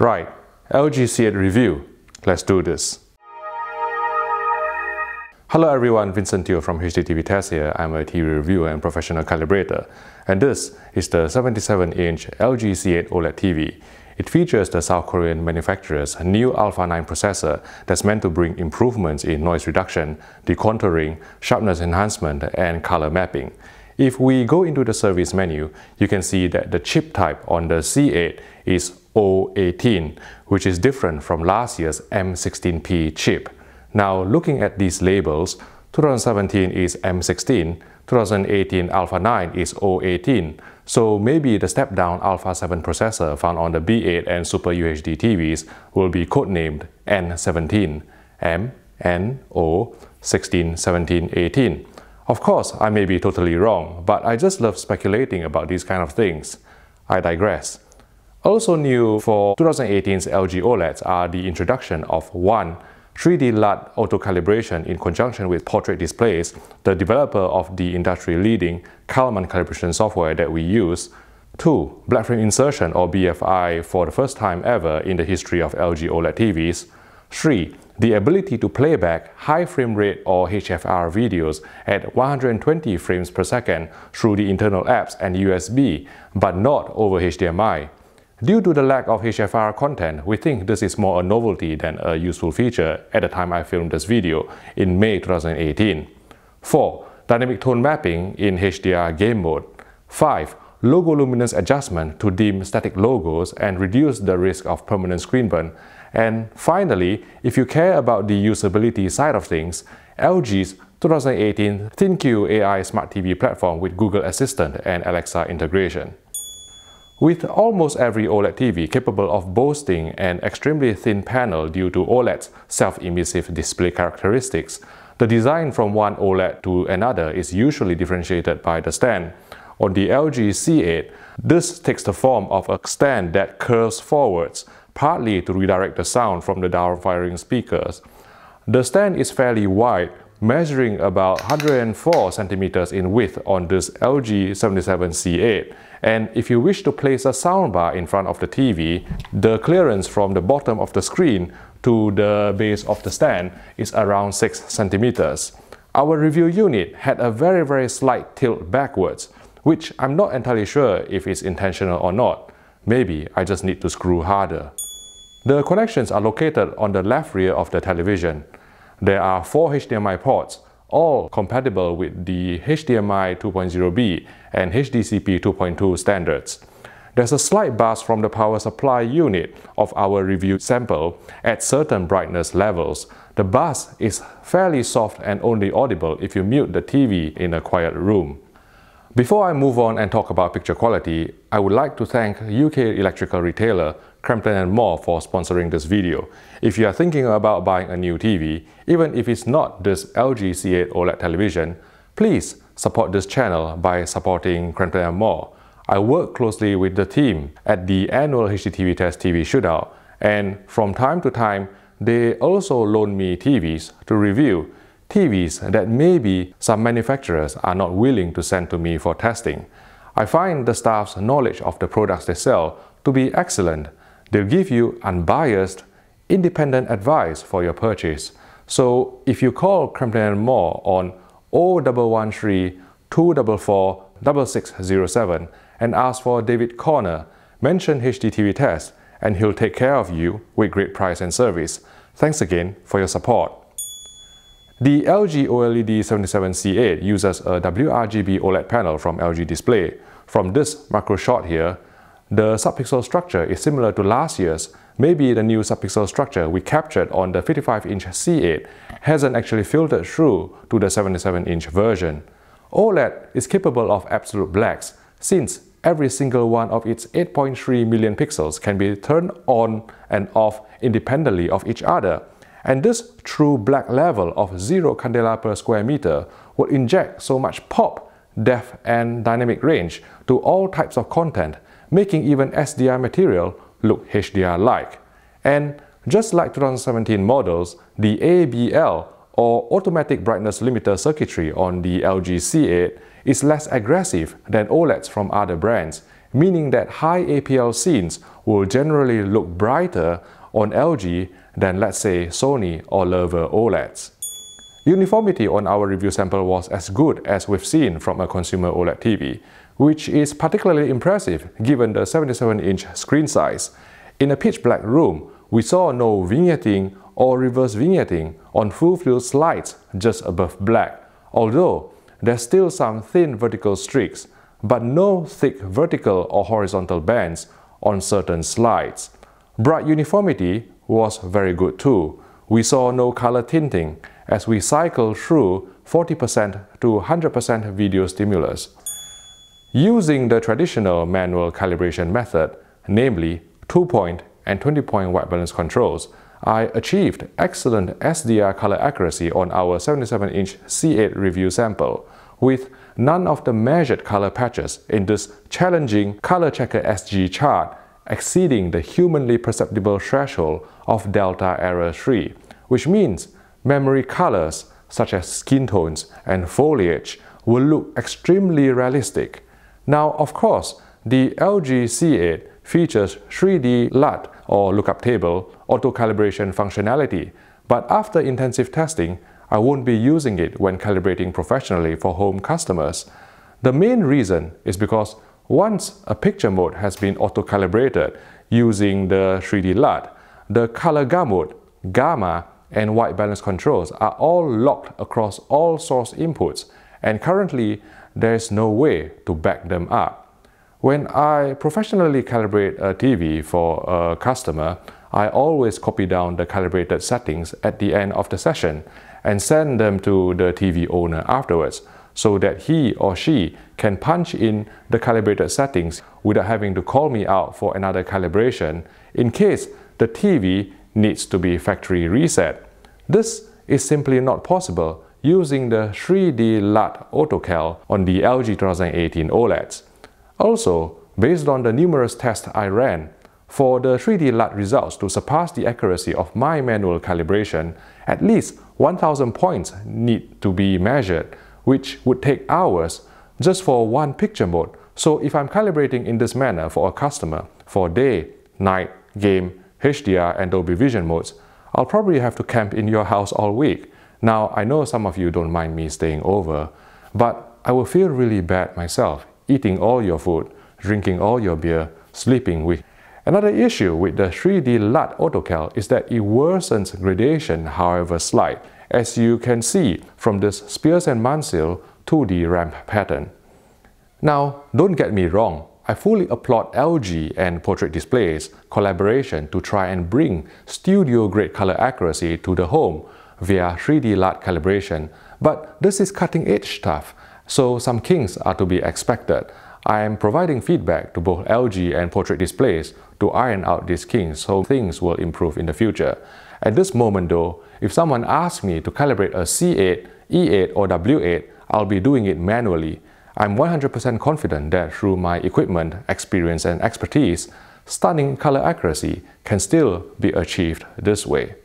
Right, LG C8 review. Let's do this. Hello everyone, Vincent Teoh from HDTV Test here. I'm a TV reviewer and professional calibrator. And this is the 77-inch LG C8 OLED TV. It features the South Korean manufacturer's new Alpha 9 processor that's meant to bring improvements in noise reduction, decontouring, sharpness enhancement, and color mapping. If we go into the service menu, you can see that the chip type on the C8 is O18, which is different from last year's M16P chip. Now looking at these labels, 2017 is M16, 2018 Alpha 9 is O18, so maybe the step-down Alpha 7 processor found on the B8 and Super UHD TVs will be codenamed N17, M, N, O, 16, 17, 18. Of course, I may be totally wrong, but I just love speculating about these kind of things. I digress. Also new for 2018's LG OLEDs are the introduction of one 3D LUT auto calibration in conjunction with Portrait Displays, the developer of the industry-leading Calman calibration software that we use. 2. Black frame insertion or BFI for the first time ever in the history of LG OLED TVs. 3. The ability to playback high frame rate or HFR videos at 120 frames per second through the internal apps and USB, but not over HDMI. Due to the lack of HFR content, we think this is more a novelty than a useful feature at the time I filmed this video in May 2018. 4. Dynamic tone mapping in HDR game mode. 5. Logo luminance adjustment to dim static logos and reduce the risk of permanent screen burn. And finally, if you care about the usability side of things, LG's 2018 ThinQ AI Smart TV platform with Google Assistant and Alexa integration. With almost every OLED TV capable of boasting an extremely thin panel due to OLED's self-emissive display characteristics, the design from one OLED to another is usually differentiated by the stand. On the LG C8, this takes the form of a stand that curves forwards, partly to redirect the sound from the downfiring speakers. The stand is fairly wide, measuring about 104 centimeters in width on this LG 77C8 and if you wish to place a soundbar in front of the TV, the clearance from the bottom of the screen to the base of the stand is around 6 centimeters. Our review unit had a very very slight tilt backwards, which I'm not entirely sure if it's intentional or not. Maybe I just need to screw harder. The connections are located on the left rear of the television. There are 4 HDMI ports, all compatible with the HDMI 2.0b and HDCP 2.2 standards. There's a slight buzz from the power supply unit of our reviewed sample at certain brightness levels. The buzz is fairly soft and only audible if you mute the TV in a quiet room. Before I move on and talk about picture quality, I would like to thank UK electrical retailer Crampton & Moore for sponsoring this video. If you are thinking about buying a new TV, even if it's not this LG C8 OLED television, please support this channel by supporting Crampton & Moore. I work closely with the team at the annual HDTV Test TV Shootout, and from time to time, they also loan me TVs to review TVs that maybe some manufacturers are not willing to send to me for testing. I find the staff's knowledge of the products they sell to be excellent. They'll give you unbiased, independent advice for your purchase. So if you call Crampton & Moore on 0113 244 6607 and ask for David Conner, mention HDTV Test and he'll take care of you with great price and service. Thanks again for your support. The LG OLED 77C8 uses a WRGB OLED panel from LG Display. From this macro shot here, the subpixel structure is similar to last year's. Maybe the new subpixel structure we captured on the 55-inch C8 hasn't actually filtered through to the 77-inch version. OLED is capable of absolute blacks since every single one of its 8.3 million pixels can be turned on and off independently of each other and this true black level of 0 candela per square meter would inject so much pop, depth and dynamic range to all types of content, making even SDR material look HDR-like. And just like 2017 models, the ABL or Automatic Brightness Limiter circuitry on the LG C8 is less aggressive than OLEDs from other brands, meaning that high APL scenes will generally look brighter on LG than let's say Sony or Loewe OLEDs. Uniformity on our review sample was as good as we've seen from a consumer OLED TV, which is particularly impressive given the 77-inch screen size. In a pitch black room, we saw no vignetting or reverse vignetting on full field slides just above black, although there's still some thin vertical streaks, but no thick vertical or horizontal bands on certain slides. Bright uniformity was very good too. We saw no color tinting as we cycled through 40% to 100% video stimulus. Using the traditional manual calibration method, namely 2-point and 20-point white balance controls, I achieved excellent SDR color accuracy on our 77-inch C8 review sample, with none of the measured color patches in this challenging color checker SG chart exceeding the humanly perceptible threshold of delta error 3, which means memory colors such as skin tones and foliage will look extremely realistic. Now, of course, the LG C8 features 3D LUT or lookup table auto-calibration functionality, but after intensive testing, I won't be using it when calibrating professionally for home customers. The main reason is because once a picture mode has been auto-calibrated using the 3D LUT, the color gamut, gamma, and white balance controls are all locked across all source inputs and currently there is no way to back them up. When I professionally calibrate a TV for a customer, I always copy down the calibrated settings at the end of the session and send them to the TV owner afterwards so that he or she can punch in the calibrated settings without having to call me out for another calibration in case the TV needs to be factory reset. This is simply not possible using the 3D LUT AutoCal on the LG 2018 OLEDs. Also, based on the numerous tests I ran, for the 3D LUT results to surpass the accuracy of my manual calibration, at least 1000 points need to be measured, which would take hours just for one picture mode. So if I'm calibrating in this manner for a customer for day, night, game, HDR and Dolby Vision modes, I'll probably have to camp in your house all week. Now, I know some of you don't mind me staying over, but I will feel really bad myself eating all your food, drinking all your beer, sleeping with. Another issue with the 3D LUT AutoCal is that it worsens gradation however slight, as you can see from this Spears and Munsil 2D ramp pattern. Now, don't get me wrong, I fully applaud LG and Portrait Display's collaboration to try and bring studio-grade color accuracy to the home via 3D LUT calibration, but this is cutting-edge stuff so some kinks are to be expected. I am providing feedback to both LG and Portrait Displays to iron out these kinks so things will improve in the future. At this moment though, if someone asks me to calibrate a C8, E8 or W8, I'll be doing it manually. I'm 100% confident that through my equipment, experience and expertise, stunning color accuracy can still be achieved this way.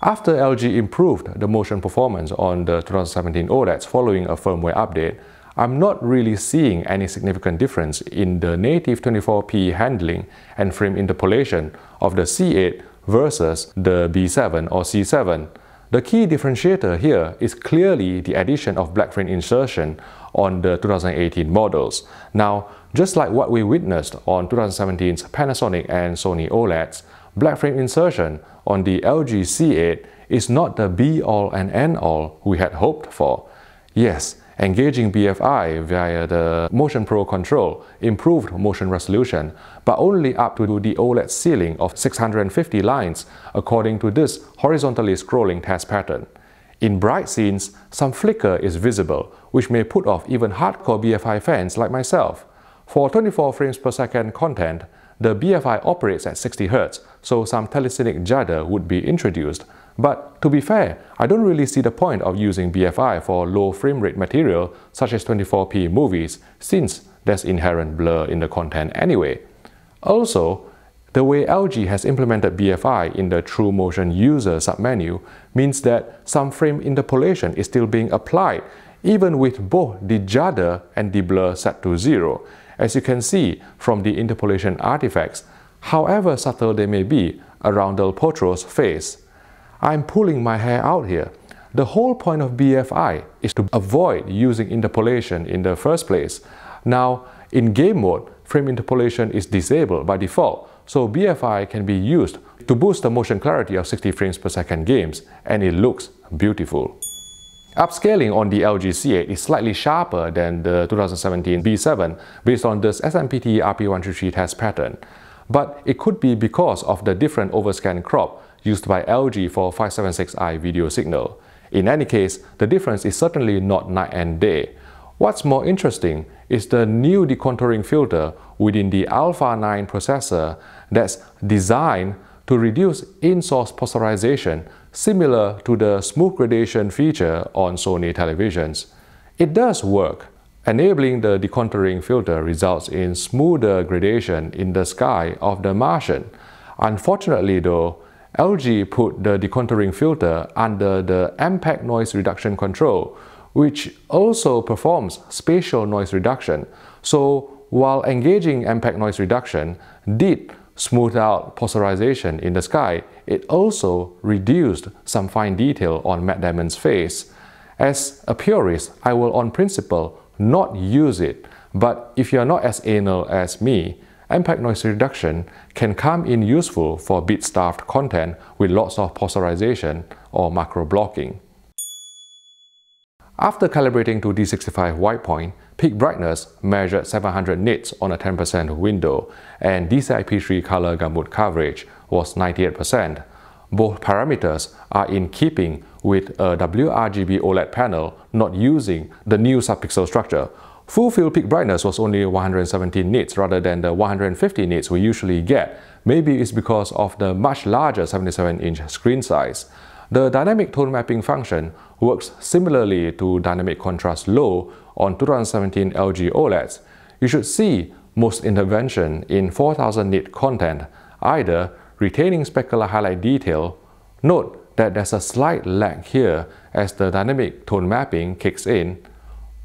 After LG improved the motion performance on the 2017 OLEDs following a firmware update, I'm not really seeing any significant difference in the native 24p handling and frame interpolation of the C8 versus the B7 or C7. The key differentiator here is clearly the addition of black frame insertion on the 2018 models. Now, just like what we witnessed on 2017's Panasonic and Sony OLEDs, black frame insertion on the LG C8 is not the be-all and end-all we had hoped for. Yes, engaging BFI via the Motion Pro control improved motion resolution, but only up to the OLED ceiling of 650 lines according to this horizontally scrolling test pattern. In bright scenes, some flicker is visible, which may put off even hardcore BFI fans like myself. For 24 frames per second content, the BFI operates at 60 Hz, so some telecine judder would be introduced. But to be fair, I don't really see the point of using BFI for low frame rate material such as 24p movies since there's inherent blur in the content anyway. Also, the way LG has implemented BFI in the TrueMotion user submenu means that some frame interpolation is still being applied even with both the judder and the blur set to zero, as you can see from the interpolation artifacts, however subtle they may be around Del Potro's face. I'm pulling my hair out here. The whole point of BFI is to avoid using interpolation in the first place. Now, in game mode, frame interpolation is disabled by default, so BFI can be used to boost the motion clarity of 60 frames per second games, and it looks beautiful. Upscaling on the LG C8 is slightly sharper than the 2017 B7 based on this SMPTE RP133 test pattern, but it could be because of the different overscan crop used by LG for 576i video signal. In any case, the difference is certainly not night and day. What's more interesting is the new decontouring filter within the Alpha 9 processor that's designed to reduce in-source posterization similar to the smooth gradation feature on Sony televisions. It does work. Enabling the decontouring filter results in smoother gradation in the sky of the Martian. Unfortunately though, LG put the decontouring filter under the MPEG noise reduction control, which also performs spatial noise reduction. So while engaging MPEG noise reduction did smooth out posterization in the sky, it also reduced some fine detail on Matt Damon's face. As a purist, I will on principle not use it, but if you are not as anal as me, MPEG noise reduction can come in useful for bit-starved content with lots of posterization or macro blocking. After calibrating to D65 white point, peak brightness measured 700 nits on a 10% window and DCI-P3 color gamut coverage was 98%. Both parameters are in keeping with a WRGB OLED panel not using the new subpixel structure. Full field peak brightness was only 117 nits rather than the 150 nits we usually get. Maybe it's because of the much larger 77-inch screen size. The dynamic tone mapping function works similarly to dynamic contrast low on 2017 LG OLEDs. You should see most intervention in 4000 nit content, either retaining specular highlight detail. Note that there's a slight lag here as the dynamic tone mapping kicks in,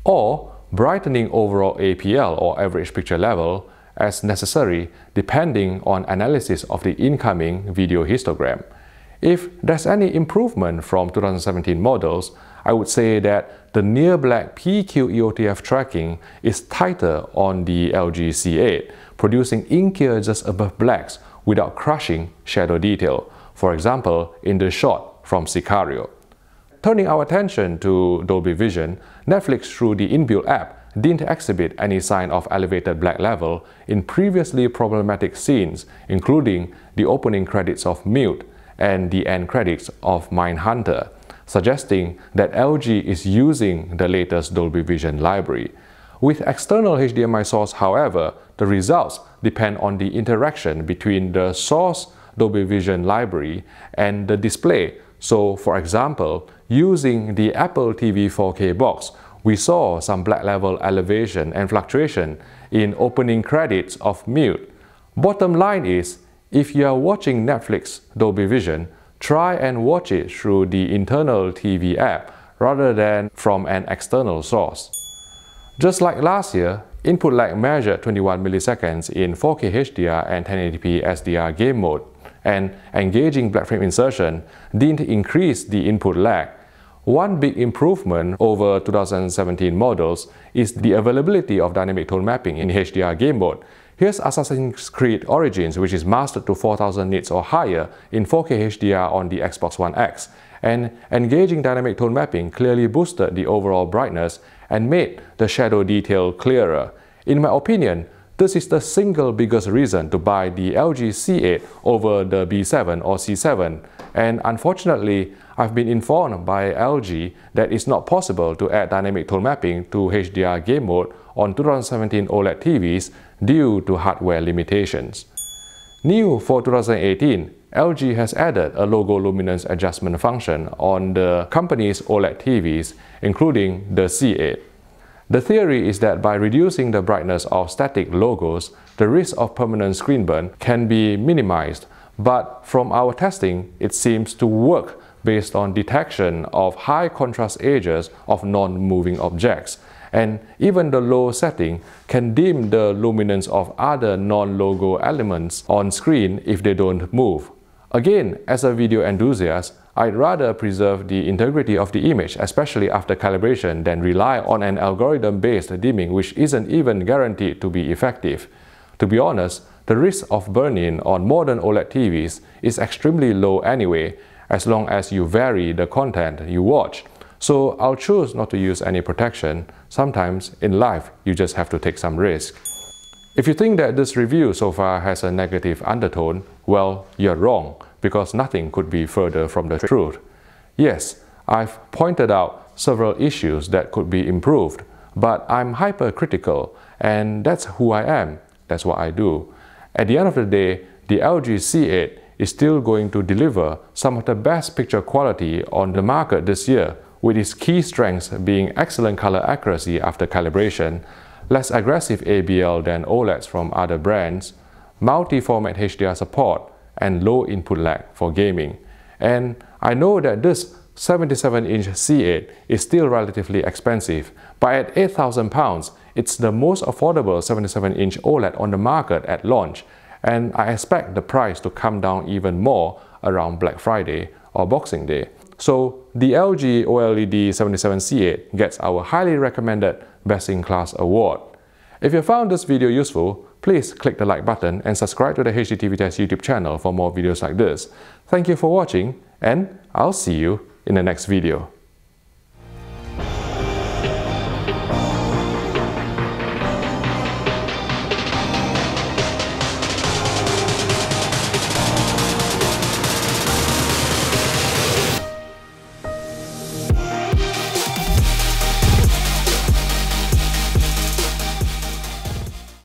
or brightening overall APL or average picture level as necessary depending on analysis of the incoming video histogram. If there's any improvement from 2017 models, I would say that the near black PQ EOTF tracking is tighter on the LG C8, producing inkier just above blacks without crushing shadow detail, for example in the shot from Sicario. Turning our attention to Dolby Vision, Netflix through the inbuilt app didn't exhibit any sign of elevated black level in previously problematic scenes, including the opening credits of Mute and the end credits of Mindhunter, suggesting that LG is using the latest Dolby Vision library. With external HDMI source, however, the results depend on the interaction between the source Dolby Vision library and the display. So, for example, using the Apple TV 4K box, we saw some black level elevation and fluctuation in opening credits of Mute. Bottom line is, if you are watching Netflix Dolby Vision, try and watch it through the internal TV app rather than from an external source. Just like last year, input lag measured 21 milliseconds in 4K HDR and 1080p SDR game mode, and engaging black frame insertion didn't increase the input lag. One big improvement over 2017 models is the availability of dynamic tone mapping in HDR game mode, Here's Assassin's Creed Origins, which is mastered to 4000 nits or higher in 4K HDR on the Xbox One X, and engaging dynamic tone mapping clearly boosted the overall brightness and made the shadow detail clearer. In my opinion, this is the single biggest reason to buy the LG C8 over the B7 or C7, and unfortunately, I've been informed by LG that it's not possible to add dynamic tone mapping to HDR game mode on 2017 OLED TVs due to hardware limitations. New for 2018, LG has added a logo luminance adjustment function on the company's OLED TVs, including the C8. The theory is that by reducing the brightness of static logos, the risk of permanent screen burn can be minimized, but from our testing, it seems to work based on detection of high contrast edges of non-moving objects and even the low setting can dim the luminance of other non-logo elements on screen if they don't move. Again, as a video enthusiast, I'd rather preserve the integrity of the image, especially after calibration, than rely on an algorithm-based dimming which isn't even guaranteed to be effective. To be honest, the risk of burn-in on modern OLED TVs is extremely low anyway, as long as you vary the content you watch. So I'll choose not to use any protection. Sometimes in life, you just have to take some risk. If you think that this review so far has a negative undertone, well, you're wrong, because nothing could be further from the truth. Yes, I've pointed out several issues that could be improved, but I'm hypercritical, and that's who I am. That's what I do. At the end of the day, the LG C8 is still going to deliver some of the best picture quality on the market this year, with its key strengths being excellent color accuracy after calibration, less aggressive ABL than OLEDs from other brands, multi-format HDR support, and low input lag for gaming. And I know that this 77-inch C8 is still relatively expensive, but at 8,000 pounds, it's the most affordable 77-inch OLED on the market at launch, and I expect the price to come down even more around Black Friday or Boxing Day. So the LG OLED 77C8 gets our highly recommended Best in Class award. If you found this video useful, please click the like button and subscribe to the HDTV Test YouTube channel for more videos like this. Thank you for watching and I'll see you in the next video.